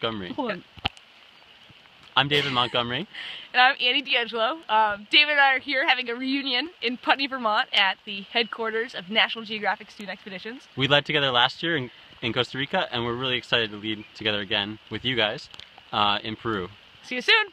Montgomery. I'm David Montgomery. And I'm Annie D'Angelo. Um, David and I are here having a reunion in Putney, Vermont at the headquarters of National Geographic Student Expeditions. We led together last year in, in Costa Rica, and we're really excited to lead together again with you guys uh, in Peru. See you soon!